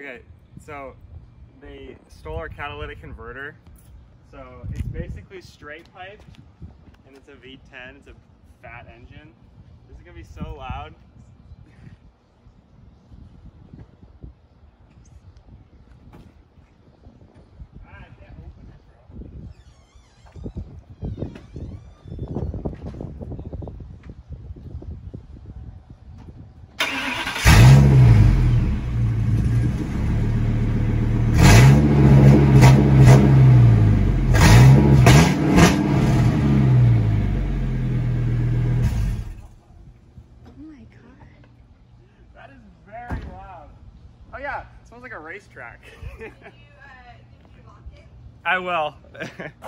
Okay, so they stole our catalytic converter. So it's basically straight piped and it's a V10, it's a fat engine. This is gonna be so loud. Oh my god. That is very loud. Oh yeah, it smells like a racetrack. I will.